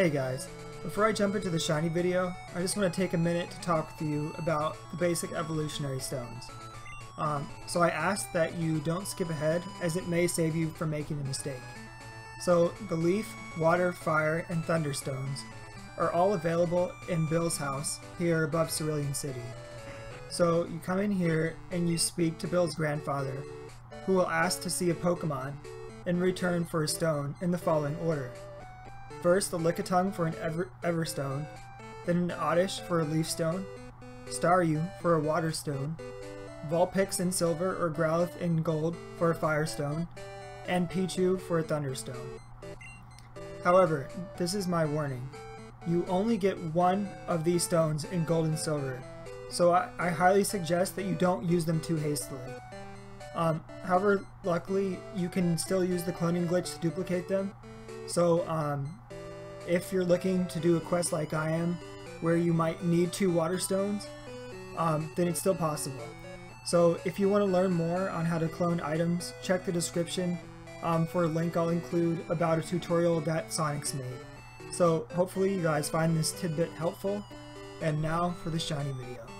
Hey guys, before I jump into the shiny video, I just want to take a minute to talk with you about the basic evolutionary stones. Um, so I ask that you don't skip ahead as it may save you from making a mistake. So the leaf, water, fire, and thunder stones are all available in Bill's house here above Cerulean City. So you come in here and you speak to Bill's grandfather, who will ask to see a Pokemon in return for a stone in the following order. First, the Lickitung for an Ever Everstone, then an Oddish for a Leaf Stone, Staryu for a Waterstone, Vulpix in Silver or Growlithe in Gold for a Firestone, and Pichu for a Thunderstone. However, this is my warning. You only get one of these stones in Gold and Silver, so I, I highly suggest that you don't use them too hastily. Um, however, luckily, you can still use the cloning glitch to duplicate them, so um, if you're looking to do a quest like I am, where you might need two water stones, um, then it's still possible. So if you want to learn more on how to clone items, check the description um, for a link I'll include about a tutorial that Sonikkts made. So hopefully you guys find this tidbit helpful, and now for the shiny video.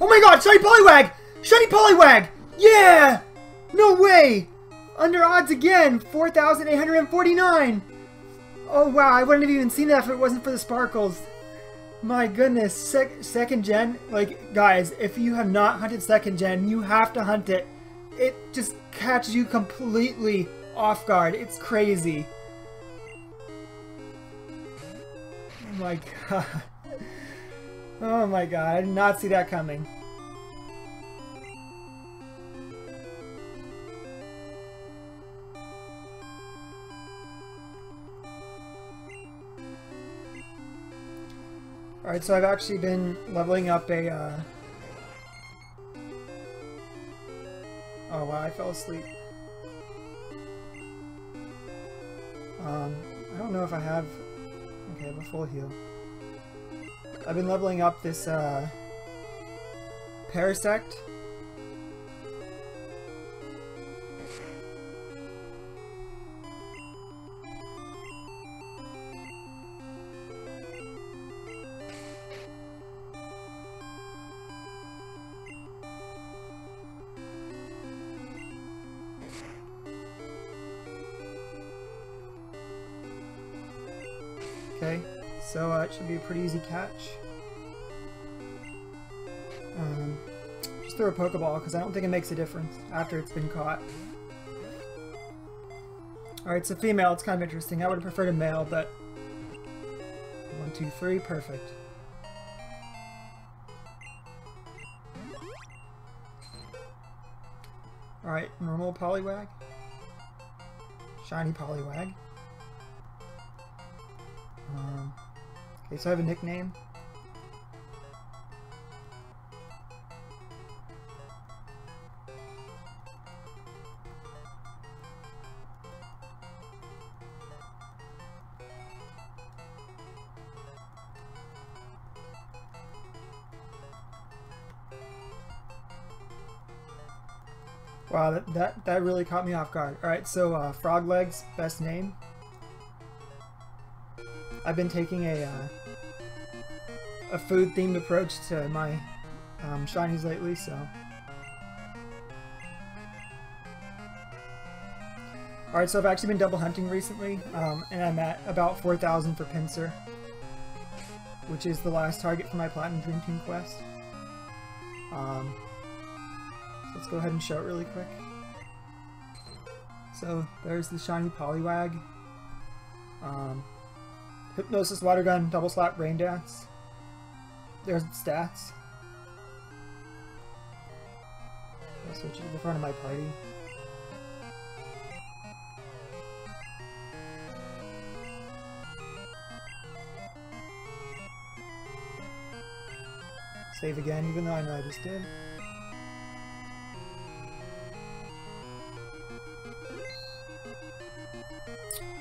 Oh my god, Shiny Poliwag! Shiny Poliwag! Yeah! No way! Under odds again, 4,849! Oh wow, I wouldn't have even seen that if it wasn't for the sparkles. My goodness, sec second gen, like, guys, if you have not hunted second gen, you have to hunt it. It just catches you completely off guard. It's crazy. Oh my god. Oh my god, I did not see that coming. Alright, so I've actually been leveling up a, uh... Oh wow, I fell asleep. Um, I don't know if I have... Okay, I have a full heal. I've been leveling up this, uh... Parasect. So uh, it should be a pretty easy catch. Um, just throw a Pokeball, because I don't think it makes a difference after it's been caught. Alright, it's a female, it's kind of interesting. I would have preferred a male, but... One, two, three, perfect. Alright, normal Poliwag. Shiny Poliwag. Um, okay, so I have a nickname. Wow, that, that, that really caught me off guard. Alright, so uh, Frog Legs, best name. I've been taking a uh, a food themed approach to my um, shinies lately, so. Alright, so I've actually been double hunting recently, um, and I'm at about 4,000 for Pinsir, which is the last target for my Platinum Dream Team quest. Um, Let's go ahead and show it really quick. So there's the shiny Poliwag. Um, Hypnosis, Water Gun, Double Slap, Rain Dance. There's the stats. I'll switch it to the front of my party. Save again, even though I know I just did.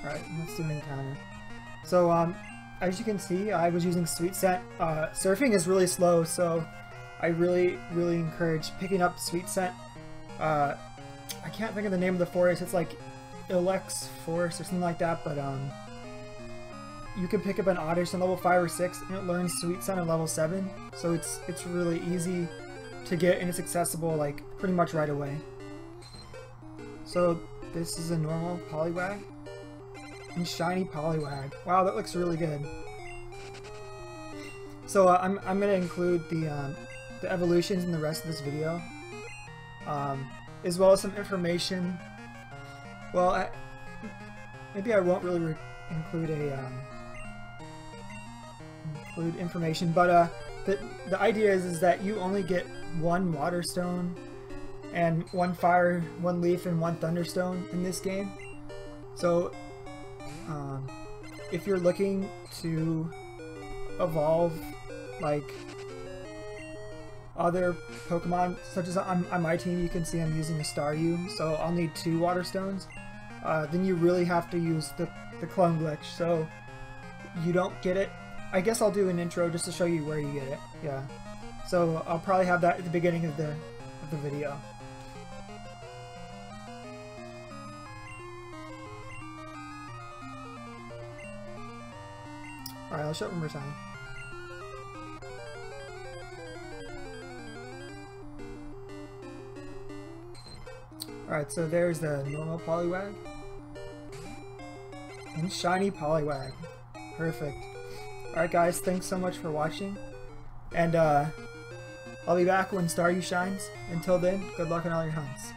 Alright, let's do an encounter. So, um, as you can see, I was using Sweet Scent. Uh, surfing is really slow, so I really, really encourage picking up Sweet Scent. Uh, I can't think of the name of the forest. It's like Ilex Forest or something like that, but um, you can pick up an Oddish on level 5 or 6, and it learns Sweet Scent at level 7, so it's, it's really easy to get, and it's accessible, like, pretty much right away. So, this is a normal Poliwag. And shiny Poliwag. Wow, that looks really good. So uh, I'm, I'm going to include the, um, the evolutions in the rest of this video. Um, as well as some information. Well, I, maybe I won't really include a um, include information, but uh, the the idea is is that you only get one water stone and one fire, one leaf, and one thunderstone in this game. So um, if you're looking to evolve like other Pokemon, such as on, on my team, you can see I'm using a Staryu, so I'll need two Water Stones. Uh, then you really have to use the, the clone glitch, so you don't get it. I guess I'll do an intro just to show you where you get it. Yeah. So I'll probably have that at the beginning of the of the video. Alright, I'll show it one more time. Alright, so there's the normal Poliwag. And shiny Poliwag. Perfect. Alright guys, thanks so much for watching. And uh, I'll be back when Staryu shines. Until then, good luck on all your hunts.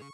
you